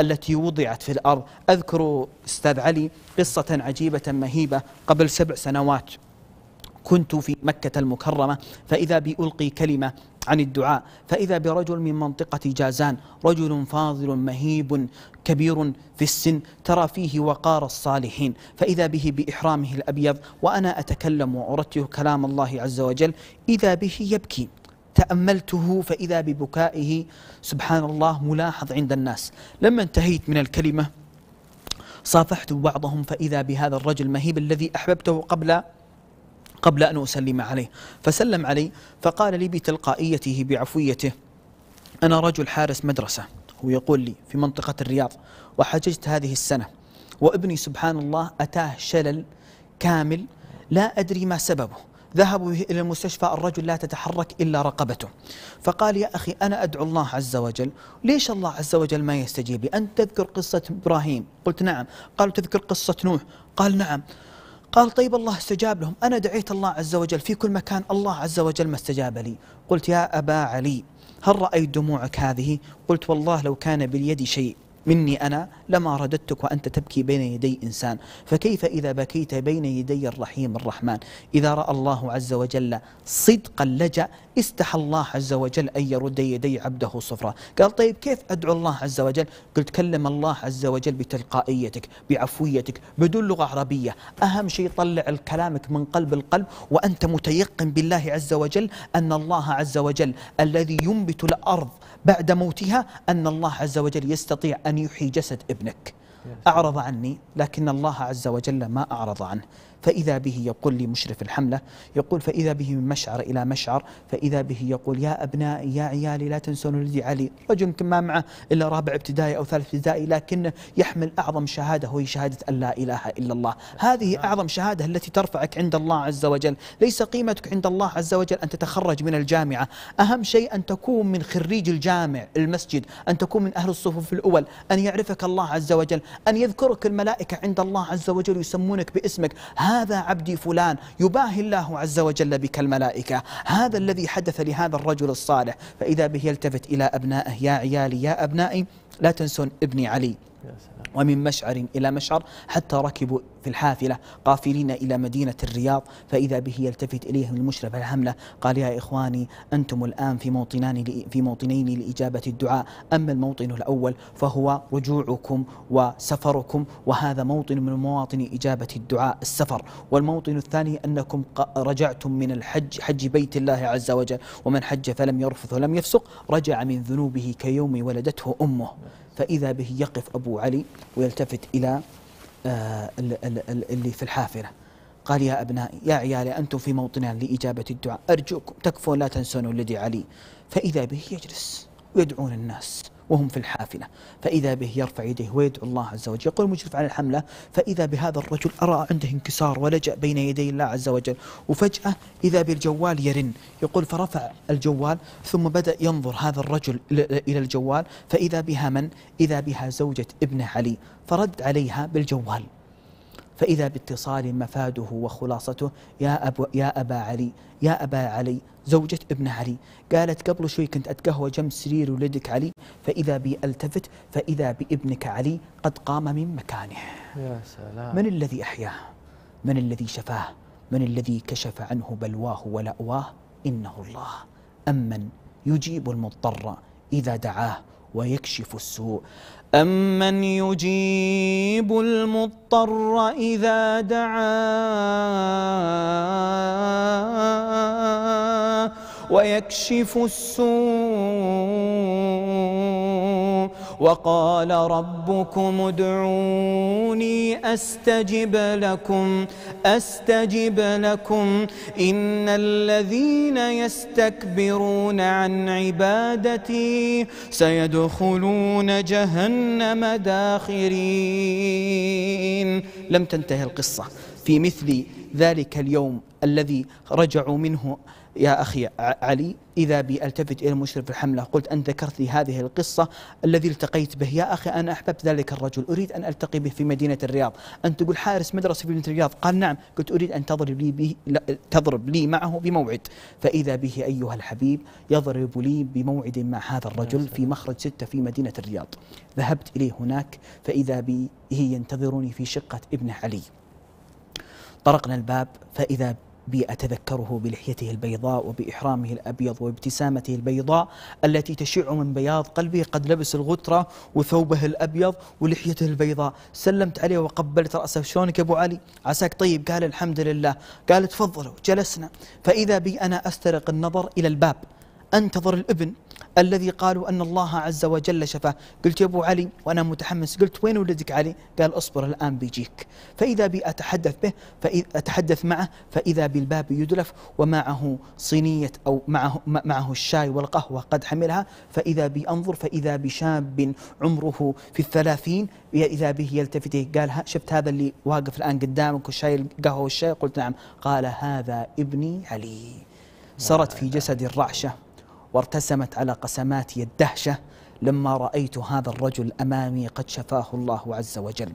التي وضعت في الأرض. أذكر أستاذ علي قصة عجيبة مهيبة. قبل سبع سنوات كنت في مكة المكرمة فإذا بألقي كلمة عن الدعاء فإذا برجل من منطقة جازان رجل فاضل مهيب كبير في السن ترى فيه وقار الصالحين. فإذا به بإحرامه الأبيض وأنا أتكلم وأرتل كلام الله عز وجل إذا به يبكي. تأملته فإذا ببكائه سبحان الله ملاحظ عند الناس. لما انتهيت من الكلمة صافحت بعضهم فإذا بهذا الرجل مهيب الذي أحببته قبل قبل أن أسلم عليه. فسلم علي فقال لي بتلقائيته بعفويته أنا رجل حارس مدرسة. هو يقول لي في منطقة الرياض وحججت هذه السنة. وابني سبحان الله أتاه شلل كامل لا أدري ما سببه. ذهبوا إلى المستشفى الرجل لا تتحرك إلا رقبته. فقال يا أخي أنا أدعو الله عز وجل. ليش الله عز وجل ما يستجيب لي؟ أنت تذكر قصة إبراهيم. قلت نعم. قال تذكر قصة نوح. قال نعم. قال طيب الله استجاب لهم. أنا دعيت الله عز وجل في كل مكان. الله عز وجل ما استجاب لي. قلت يا أبا علي هل رأيت دموعك هذه؟ قلت والله لو كان باليد شيء. مني أنا لما رددتك وأنت تبكي بين يدي إنسان. فكيف إذا بكيت بين يدي الرحيم الرحمن؟ إذا رأى الله عز وجل صدقا لجأ استحى الله عز وجل أن يرد يدي عبده صفرا. قال طيب كيف أدعو الله عز وجل؟ قلت كلم الله عز وجل بتلقائيتك بعفويتك بدون لغة عربية. أهم شيء طلع كلامك من قلب القلب وأنت متيقن بالله عز وجل أن الله عز وجل الذي ينبت الأرض بعد موتها أن الله عز وجل يستطيع أن يحيي جسد ابنك. أعرض عني لكن الله عز وجل ما أعرض عنه. فإذا به يقول لي مشرف الحملة يقول فإذا به من مشعر إلى مشعر فإذا به يقول يا أبنائي يا عيالي لا تنسون ولدي علي. رجل يمكن ما معه إلا رابع ابتدائي أو ثالث ابتدائي لكنه يحمل أعظم شهادة وهي شهادة أن لا إله إلا الله. هذه أعظم شهادة التي ترفعك عند الله عز وجل. ليس قيمتك عند الله عز وجل أن تتخرج من الجامعة. أهم شيء أن تكون من خريج الجامع المسجد أن تكون من أهل الصفوف الأول أن يعرفك الله عز وجل أن يذكرك الملائكة عند الله عز وجل يسمونك باسمك. هذا عبدي فلان يباهي الله عز وجل بك الملائكة. هذا الذي حدث لهذا الرجل الصالح. فإذا به يلتفت إلى أبنائه يا عيالي يا أبنائي لا تنسون ابني علي. ومن مشعر إلى مشعر حتى ركبوا في الحافلة قافلين إلى مدينة الرياض فإذا به يلتفت إليهم المشرف الحملة قال يا إخواني أنتم الآن في موطنان في موطنين لإجابة الدعاء أما الموطن الأول فهو رجوعكم وسفركم وهذا موطن من مواطن إجابة الدعاء السفر. والموطن الثاني أنكم رجعتم من الحج حج بيت الله عز وجل ومن حج فلم يرفث ولم يفسق رجع من ذنوبه كيوم ولدته أمه. فإذا به يقف أبو علي ويلتفت إلى آه، اللي في الحافرة. قال يا أبنائي يا عيالي أنتم في موطنان لإجابة الدعاء. أرجوكم تكفون لا تنسون ولدي علي. فإذا به يجلس ويدعون الناس. وهم في الحافلة فإذا به يرفع يديه ويدعو الله عز وجل يقول المشرف على الحملة فإذا بهذا الرجل أرى عنده انكسار ولجأ بين يدي الله عز وجل وفجأة إذا بالجوال يرن يقول فرفع الجوال ثم بدأ ينظر هذا الرجل إلى الجوال فإذا بها من؟ إذا بها زوجة ابنه علي فرد عليها بالجوال فإذا باتصال مفاده وخلاصته يا, أبو يا أبا علي يا أبا علي زوجة ابن علي. قالت قبل شوي كنت أتقهوى جنب سرير ولدك علي فإذا بي ألتفت فإذا بابنك علي قد قام من مكانه. يا سلام. من الذي أحياه؟ من الذي شفاه؟ من الذي كشف عنه بلواه ولأواه؟ إنه الله. أمن يجيب المضطر إذا دعاه. ويكشف السوء. أمن يجيب المضطر إذا دعاه ويكشف السوء وقال ربكم ادعوني أستجب لكم أستجب لكم. إن الذين يستكبرون عن عبادتي سيدخلون جهنم داخرين. لم تنتهي القصة. في مثل ذلك اليوم الذي رجعوا منه يا أخي علي إذا بي التفت إلى مشرف الحملة قلت أنت ذكرت لي هذه القصة الذي التقيت به يا أخي أنا أحببت ذلك الرجل أريد أن ألتقي به في مدينة الرياض أنت تقول حارس مدرسة في مدينة الرياض؟ قال نعم قلت أريد أن تضرب لي به تضرب لي معه بموعد. فإذا به أيها الحبيب يضرب لي بموعد مع هذا الرجل في مخرج ستة في مدينة الرياض. ذهبت إليه هناك فإذا به ينتظرني في شقة ابنه علي. طرقنا الباب فإذا بي أتذكره بلحيته البيضاء وبإحرامه الأبيض وابتسامته البيضاء التي تشع من بياض قلبه قد لبس الغترة وثوبه الأبيض ولحيته البيضاء. سلمت عليه وقبلت رأسه. شلونك أبو علي؟ عساك طيب؟ قال الحمد لله. قال تفضلوا جلسنا. فإذا بي أنا أسترق النظر إلى الباب. أنتظر الإبن الذي قالوا أن الله عز وجل شفاه. قلت يا أبو علي وأنا متحمس. قلت وين ولدك علي؟ قال أصبر الآن بيجيك. فإذا بي أتحدث به فإذا أتحدث معه فإذا بالباب يدلف ومعه صينية أو معه, معه الشاي والقهوة قد حملها. فإذا بي أنظر فإذا بشاب عمره في الثلاثين إذا به يلتفت قال شفت هذا اللي واقف الآن قدامك والشاي القهوة والشاي؟ قلت نعم. قال هذا ابني علي. سرت في جسدي الرعشة. وارتسمت على قسماتي الدهشة لما رأيت هذا الرجل أمامي قد شفاه الله عز وجل.